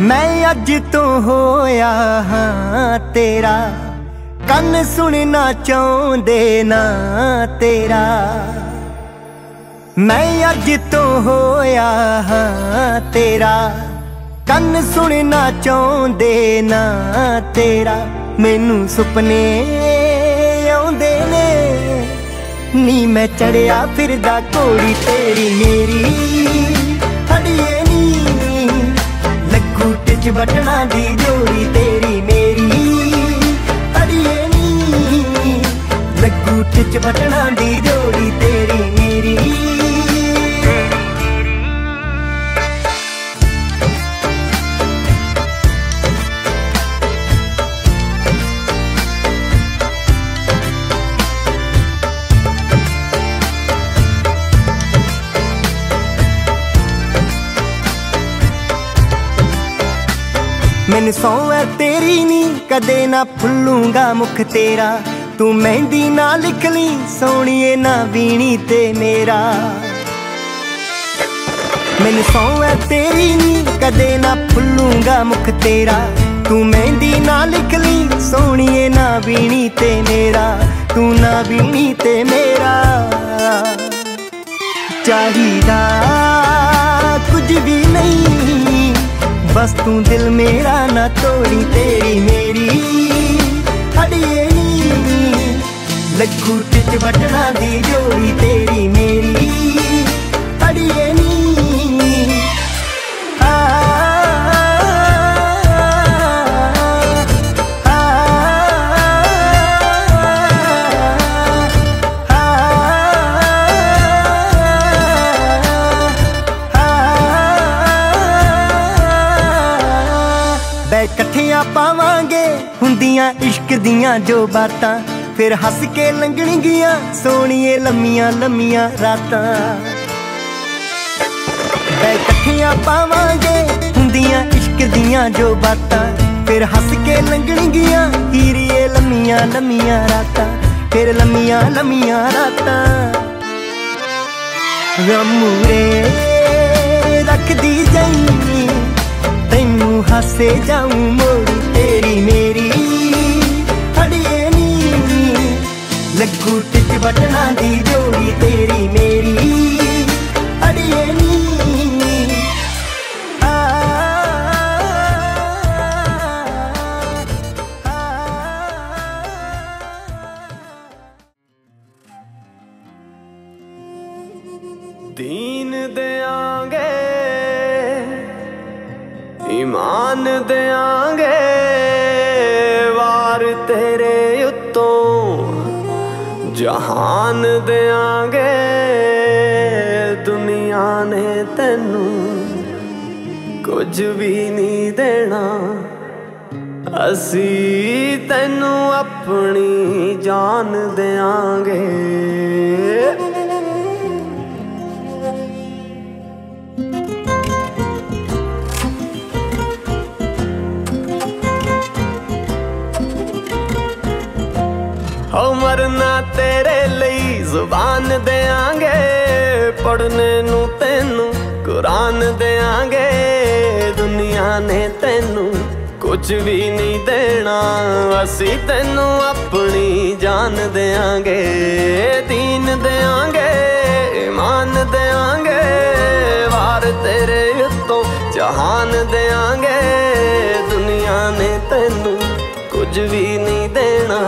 ਮੈਂ ਅੱਜ ਤੋਂ ਹੋਇਆ ਹਾਂ ਤੇਰਾ। ਕੰਨ ਸੁਣਨਾ ਚਾਹੁੰਦੇ ਨਾ ਤੇਰਾ। ਮੈਂ ਅੱਜ ਤੋਂ ਹੋਇਆ ਹਾਂ ਤੇਰਾ। ਕੰਨ ਸੁਣਨਾ ਚਾਹੁੰਦੇ ਨਾ ਤੇਰਾ। ਮੈਨੂੰ ਸੁਪਨੇ ਆਉਂਦੇ ਨੇ। ਨੀ ਮੈਂ ਚੜਿਆ ਫਿਰਦਾ ਕੋੜੀ ਤੇਰੀ ਮੇਰੀ। ਲੱਗੂ ਟਿਚ ਦੀ ਜੋੜੀ ਤੇਰੀ ਮੇਰੀ। ਅੜੀਏ ਨੀ ਲੱਗੂ ਟਿਚ ਬਟਣਾ ਦੀ ਜੋੜੀ ਤੇਰੀ ਮੈਨੂੰ ਸੌ ਹੈ ਤੇਰੀ ਨੀ, ਕਦੇ ਨਾ ਫੁੱਲੂਗਾ ਮੁਖ ਤੇਰਾ। ਤੂੰ ਮਹਿੰਦੀ ਨਾ ਲਿਖ ਲਈ ਸੋਣੀਏ ਨਾ ਵੀਣੀ ਤੇ ਮੇਰਾ। ਮੈਨੂੰ ਸੌ ਹੈ ਤੇਰੀ ਨੀ, ਕਦੇ ਨਾ ਫੁੱਲੂਗਾ ਮੁਖ ਤੇਰਾ। ਤੂੰ ਮਹਿੰਦੀ ਨਾ ਲਿਖ ਲਈ ਸੋਣੀਏ ਨਾ ਵੀਣੀ ਤੇ ਮੇਰਾ। ਤੂੰ ਨਾ ਵੀਣੀ ਤੇ ਮੇਰਾ। ਚਾਹੀਦਾ ਕੁਝ ਵੀ ਨਹੀਂ। ਬਸ ਤੂੰ ਦਿਲ ਮੇਰਾ ਨਾ ਤੋੜੀ, ਤੇਰੀ ਮੇਰੀ। ਅੜੀਏ ਨੀ। ਲੱਗੂ ਟਿਚ ਵਟਣਾ ਦੀ ਜੋੜੀ, ਤੇਰੀ ਪਾਵਾਂਗੇ ਹੁੰਦੀਆਂ ਇਸ਼ਕ ਦੀਆਂ ਜੋ ਬਾਤਾਂ। ਫਿਰ ਹੱਸ ਕੇ ਲੰਘਣਗੀਆਂ ਸੋਹਣੀਏ ਲੰਮੀਆਂ ਲੰਮੀਆਂ ਰਾਤਾਂ। ਬੈ ਇਕੱਠੀਆਂ ਪਾਵਾਂਗੇ ਹੁੰਦੀਆਂ ਇਸ਼ਕ ਦੀਆਂ ਜੋ ਬਾਤਾਂ। ਫਿਰ ਹੱਸ ਕੇ ਲੰਘਣਗੀਆਂ ਹੀਰੀਏ ਲੰਮੀਆਂ ਲੰਮੀਆਂ ਰਾਤਾਂ। ਫਿਰ ਲੰਮੀਆਂ ਲੰਮੀਆਂ ਰਾਤਾਂ। ਗਮੂਰੇ ਰੱਖਦੀ ਜਾਈ। ਤੈਨੂੰ ਹੱਸੇ ਜਾਉਂ ਮੋੜੀ ਤੇਰੀ ਮੇਰੀ ਅੜੀਏ ਨੀ। ਲੱਗੂ ਟਿਚ ਬਟਨਾ ਦੀ ਈਮਾਨ ਦਿਆਂਗੇ, ਵਾਰ ਤੇਰੇ ਉੱਤੋਂ ਜਹਾਨ ਦਿਆਂਗੇ, ਦੁਨੀਆ ਨੇ ਤੈਨੂੰ ਕੁਝ ਵੀ ਨਹੀਂ ਦੇਣਾ। ਅਸੀਂ ਤੈਨੂੰ ਆਪਣੀ ਜਾਨ ਦਿਆਂਗੇ। ਜ਼ੁਬਾਨ ਦੇਾਂਗੇ ਪੜਨੇ ਨੂੰ ਤੈਨੂੰ, ਕੁਰਾਨ ਦੇਾਂਗੇ ਦੁਨੀਆ ਨੇ ਤੈਨੂੰ ਕੁਝ ਵੀ ਨਹੀਂ ਦੇਣਾ। ਅਸੀਂ ਤੈਨੂੰ ਆਪਣੀ ਜਾਨ ਦੇਾਂਗੇ ਦੀਨ ਦੇਾਂਗੇ ਇਮਾਨ ਦੇਾਂਗੇ ਵਾਰ ਤੇਰੇ ਉੱਤੋਂ ਜਹਾਨ ਦੇਾਂਗੇ ਦੁਨੀਆ ਨੇ ਤੈਨੂੰ ਕੁਝ ਵੀ ਨਹੀਂ ਦੇਣਾ।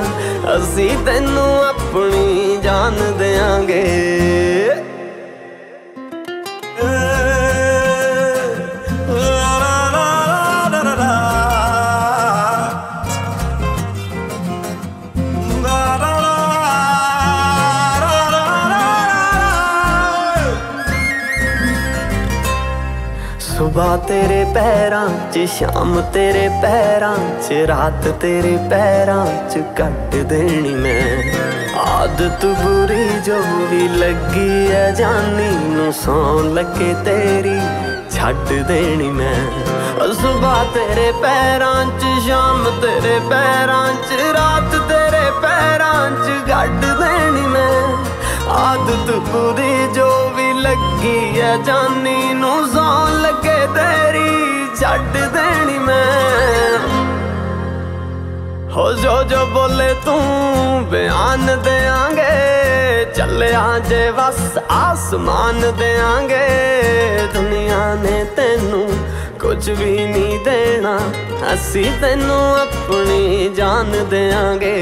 ਅਸੀਂ ਤੈਨੂੰ ਆਪਣੀ ਜਾਨ ਦੇਾਂਗੇ ਸੁਬਾ ਤੇਰੇ ਪੈਰਾਂ 'ਚ, ਸ਼ਾਮ ਤੇਰੇ ਪੈਰਾਂ 'ਚ, ਰਾਤ ਤੇਰੇ ਪੈਰਾਂ 'ਚ ਕੱਟ ਦੇਣੀ ਮੈਂ। ਆਦਤ ਬੁਰੀ ਜੋ ਵੀ ਲੱਗੀ ਐ ਜਾਨੀ ਨੂੰ ਸੌ ਲੱਗੇ ਤੇਰੀ, ਛੱਡ ਦੇਣੀ ਮੈਂ। ਸੁਬਾ ਤੇਰੇ ਪੈਰਾਂ 'ਚ, ਸ਼ਾਮ ਤੇਰੇ ਪੈਰਾਂ 'ਚ, ਰਾਤ ਤੇਰੇ ਪੈਰਾਂ 'ਚ, ਗੱਡ ਦੇਣੀ ਮੈਂ। ਆਦਤ ਬੁਰੀ ਜੋ ਵੀ ਲੱਗੀ ਐ ਜਾਨੀ ਨੂੰ ਹੋ ਜੋ ਜੋ ਬੋਲੇ ਤੂੰ, ਬਿਆਨ ਦੇਾਂਗੇ ਚੱਲਿਆ ਜੇ ਵਸ, ਆਸਮਾਨ ਦੇਾਂਗੇ ਦੁਨੀਆ ਨੇ ਤੈਨੂੰ ਕੁਝ ਵੀ ਨਹੀਂ ਦੇਣਾ, ਅਸੀਂ ਤੈਨੂੰ ਆਪਣੀ ਜਾਨ ਦੇਾਂਗੇ